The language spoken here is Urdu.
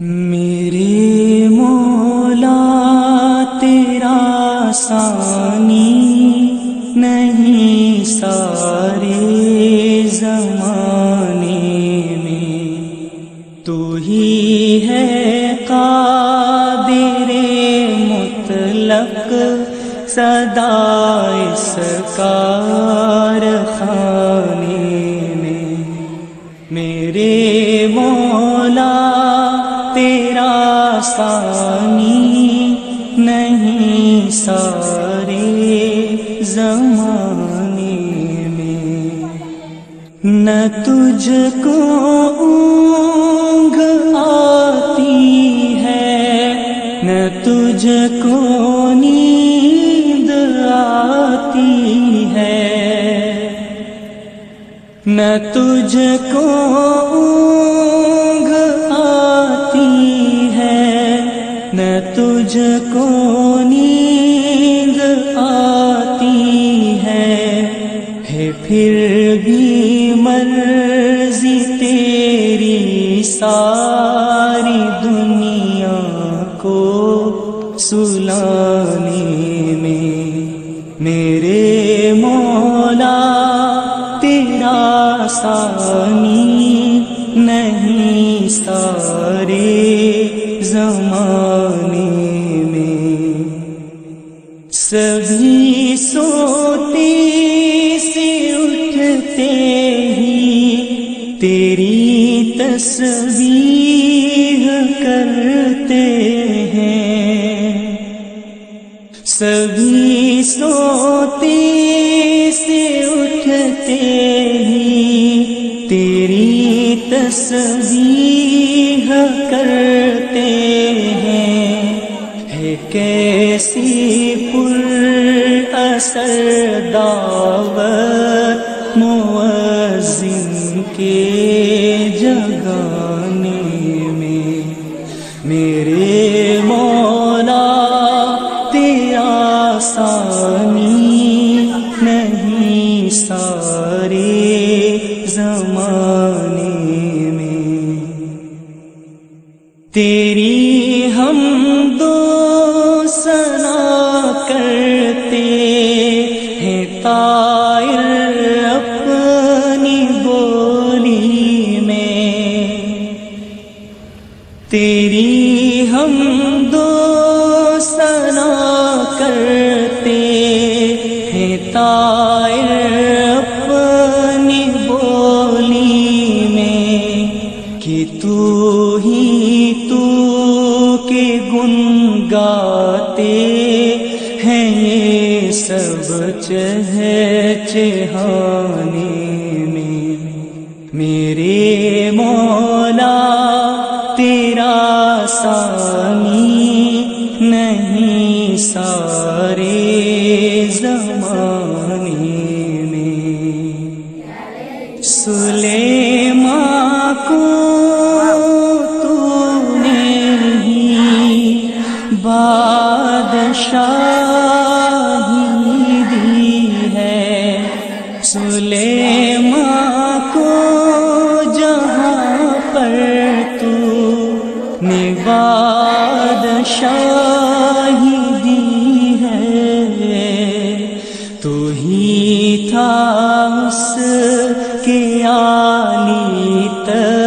میرے مولا، تیرا سانی نہیں، سارے زمانے میں تو ہی ہے قادر مطلق، صدا اس کار تیرا سانی نہیں سارے زمانے میں۔ نہ تجھ کو اونگ آتی ہے، نہ تجھ کو نیند آتی ہے۔ نہ تجھ کو تجھ کو نیند آتی ہے۔ ہے پھر بھی مرضی تیری ساری دنیا کو سلانے میں۔ میرے مولا، تیرا سانی نہیں سارے زمانے سبھی سوتے سے اٹھتے ہی تیری تصویر کرتے ہیں۔ سبھی سوتے سے اٹھتے ہی تیری تصویر کرتے ہیں۔ ہے کیسی اثر دعوت مؤذن کے جگانے میں میرے مولا تیرا سانی نہیں سارے زمانے میں تیری ہم دو تائر اپنی بولی میں۔ تیری ہم دو سنا کرتے ہیں تائر اپنی بولی میں۔ کہ تو ہی تو کے گن گاتے ہیں، یہ سب چہ چہانے میں میرے مولا تیرا سانی نہیں سارے زمانے میں۔ سلیماں کو تو نے ہی سلیما کو جہاں پر تو نواد شاہی دی ہے، تو ہی تھا اس کے آلی تک۔